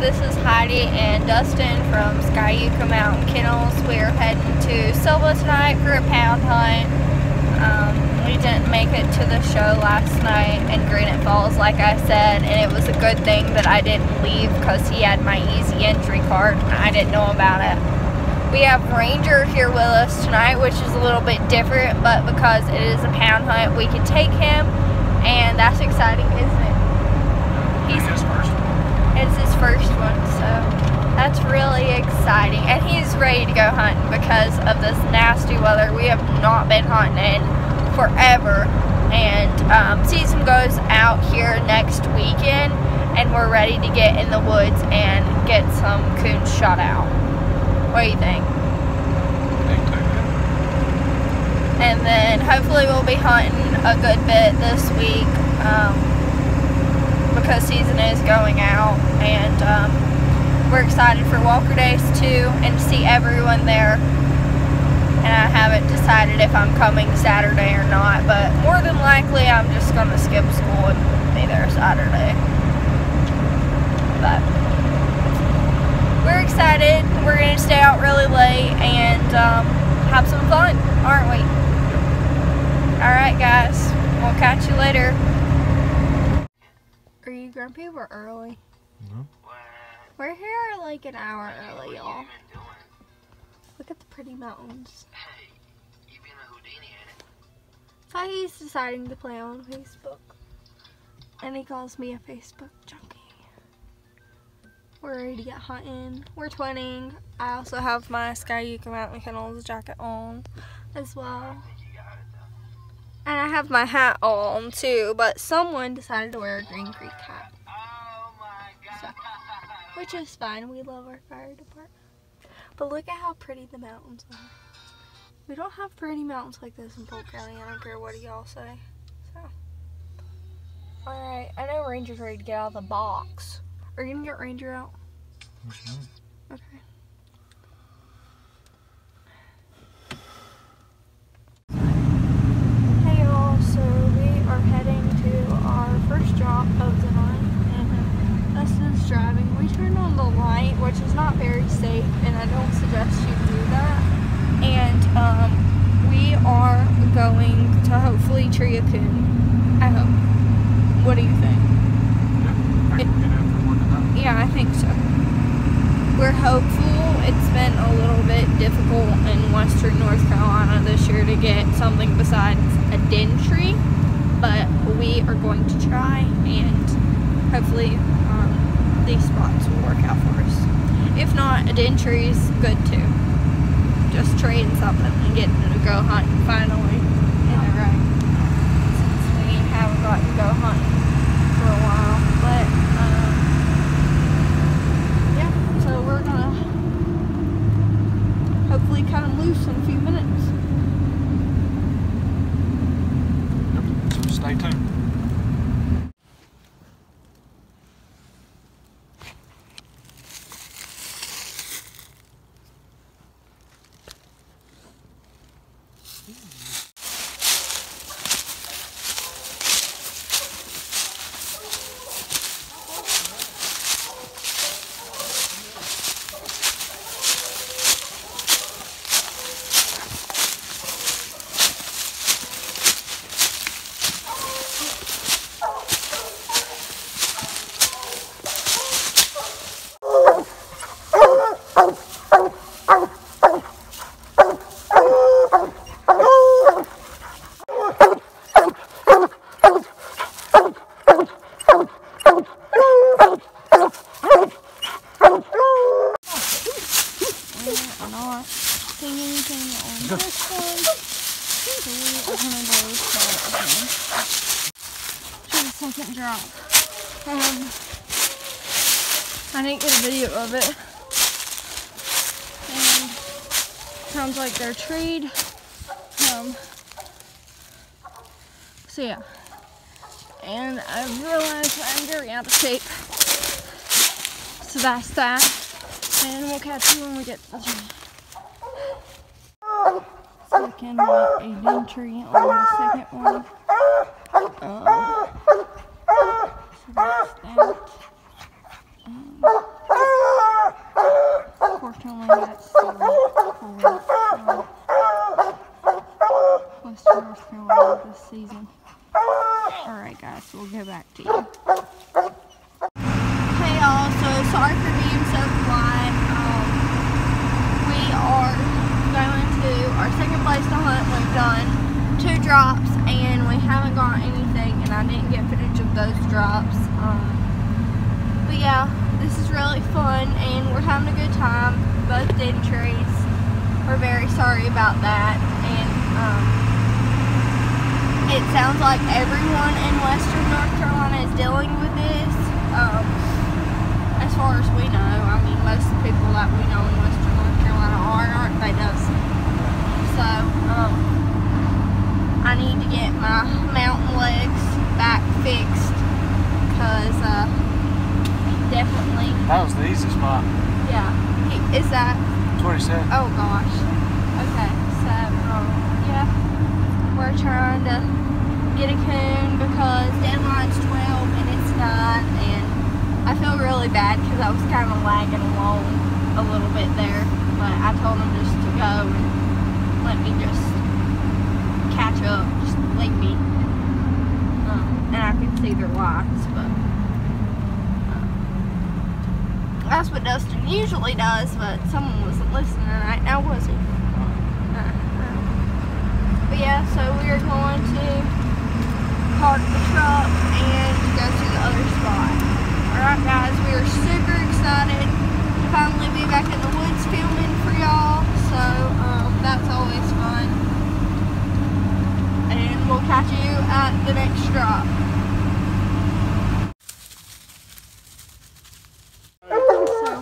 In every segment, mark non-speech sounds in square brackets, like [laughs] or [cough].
This is Heidi and Dustin from Skyuka Mountain Kennels. We're heading to Sylva tonight for a pound hunt. Um, we didn't make it to the show last night in Granite Falls, like I said, and it was a good thing that I didn't leave because he had my easy entry card and I didn't know about it. We have Ranger here with us tonight, which is a little bit different, but because it is a pound hunt, we can take him, and that's exciting, isn't it? He's first. It's his first one, so that's really exciting. And he's ready to go hunting because of this nasty weather. We have not been hunting in forever. And um, season goes out here next weekend, and we're ready to get in the woods and get some coons shot out. What do you think? And then hopefully we'll be hunting a good bit this week um, because season is going out and um, we're excited for Walker Days too and to see everyone there and I haven't decided if I'm coming Saturday or not but more than likely I'm just going to skip school and be there Saturday but we're excited we're going to stay out really late and um, have some fun aren't we Alright, guys. We'll catch you later. Grumpy? We're early. No. We're here like an hour early, y'all. Look at the pretty mountains. So he's deciding to play on Facebook. And he calls me a Facebook junkie. We're ready to get hunting. We're twinning. I also have my Skyuka Mountain Kennels jacket on as well. And I have my hat on too, but someone decided to wear a Green Creek hat. So, which is fine. We love our fire department. But look at how pretty the mountains are. We don't have pretty mountains like this in Polk County. I don't care what y'all say. So, alright. I know Ranger's ready to get out of the box. Are you gonna get Ranger out? Okay. Hey y'all, so we are heading to our first drop of the night and Dustin's driving. We turned on the light, which is not very safe and I don't suggest you do that. And um, we are going to hopefully tree a coon. I hope. What do you think? Yeah. I can get after one tonight. Yeah, I think so. We're hopeful. It's been a little bit difficult in western North Carolina this year to get something besides a den tree, but we are going to try and hopefully um, these spots will work out for us. If not, a den tree is good too. Just trading something and getting to go hunting finally in the right. Since we haven't gotten to go hunting for a while, but. Um, yeah, so we're gonna hopefully cut them loose in a few minutes. So stay tuned. I'm not seeing anything on this one. So we are gonna go start again. To the second drop. Um, I didn't get a video of it. And sounds like they're treed. Um, so yeah. And I realized I'm very out of shape. So that's that. And we'll catch you when we get to the gym. Second with a tree on the second one. Um, that. Um, fortunately, that's the worst uh, field this season. Alright guys, we'll get back to you. Hey y'all, so sorry for being so quiet. Um, we are going to our second place to hunt. We've done two drops and we haven't got any I didn't get footage of those drops. Um, but yeah, this is really fun and we're having a good time. Both dead trees. We're very sorry about that and um, it sounds like everyone in western North Carolina is dealing with this. Um, as far as we know, I mean, most of the people that we know in western North Carolina are, aren't they, Dustin? So, um, I need to get my mountain legs back fixed because uh, definitely, That was the easiest part. yeah. He- Is that That's what he said. Oh gosh. Okay, so um, yeah, we're trying to get a coon because deadline's 12 and it's 9 and I feel really bad because I was kind of lagging along a little bit there, but I told him just to go and let me just catch up, just leave me. Um, and I can see their lights, but um, that's what Dustin usually does, but someone wasn't listening right now, was he? But yeah, so we are going to park the truck and go to the other spot. Alright guys, we are super excited to finally be back in the woods filming for y'all, so um, that's always fun. And we'll catch you at the next drop.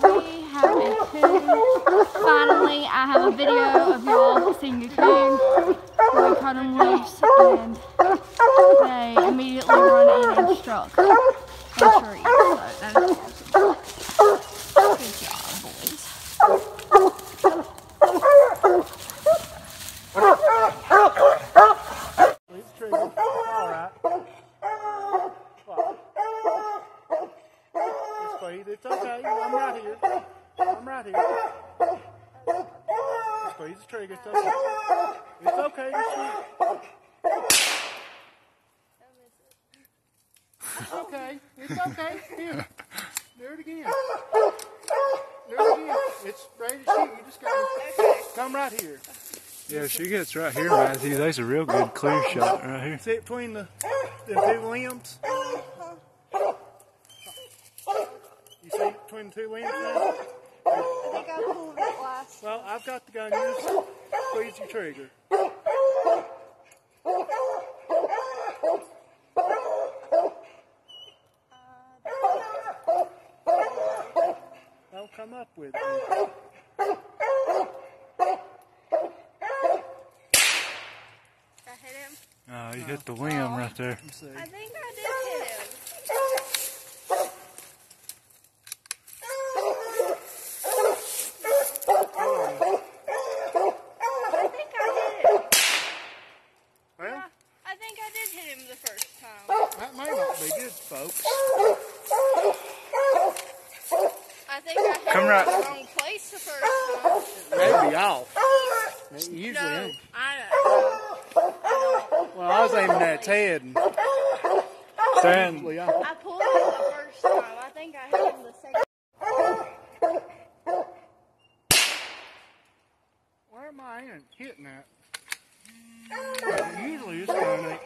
So we have a coon. Finally, I have a video of y'all seeing a coon. Them loose and they immediately run in and struck a tree. So that is awesome. Good job, boys. It's true. All right. What? It's Speed. It's okay. I'm right here. I'm right here. Squeeze the trigger. It's okay. It's okay. It's okay. It's okay. Here. Do it again. Do it again. It's ready to shoot. You just gotta come right here. Yeah, she gets right here, Matthew. That's a real good clear shot right here. See it between the, the two limbs? You see it between the two limbs now? I think I pulled it last. Well, I've got the gun. You just squeeze your trigger. Don't come up with it. I hit him. Oh, you hit the limb right there. I think I did hit him. I think I did it. Well, I think I did hit him the first time. that may not be good, folks. I think I hit Come right- in the wrong place the first time. It may be off. It usually No, is. I don't. Well, I was aiming at Ted. head. And Stan. I pulled him the first time. I think I hit him the second. Where am I in? hitting at? Usually it's going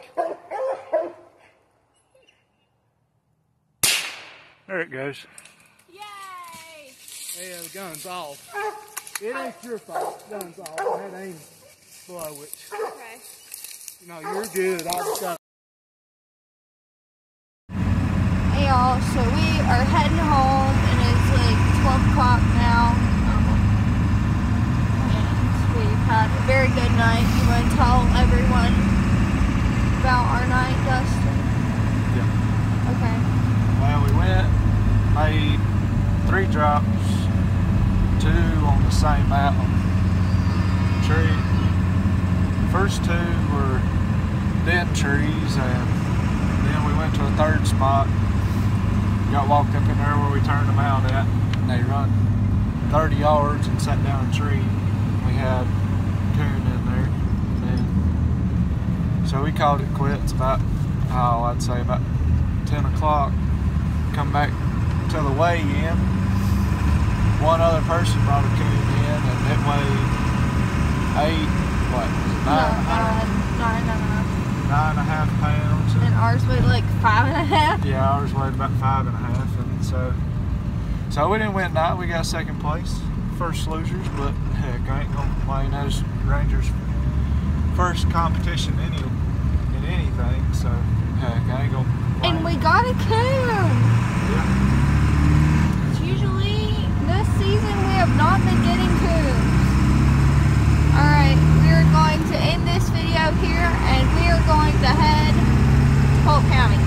there it goes. Yay! Yeah, uh, the gun's off. [laughs] It ain't your fault. The gun's off. I had to aim blow it. Okay. No, you're good. I just got Hey y'all, so we are heading home and it's like 12 o'clock now. And we've had a very good night. You want to tell everyone about our night, Dustin? Yeah. Okay. Well, we went, made three drops, two on the same mountain tree. First two were dead trees, and then we went to a third spot. Got walked up in there where we turned them out at, and they run 30 yards and sat down a tree. We had coon in there. And then so we called it quits about oh, I'd say about 10 o'clock. Come back to the weigh in. One other person brought a coon and it weighed eight, what, it No, nine, uh, nine and a half. nine and a half pounds. And ours weighed like five and a half. Yeah, ours weighed about five and a half, and so so we didn't win that. We got second place, first losers, but heck, I ain't gonna complain. Was Rangers' first competition any in anything, so heck, I ain't gonna. Complain. And we got a coon. yeah, It's usually this season we have not been getting coons. Alright, we here and we are going to head to Polk County.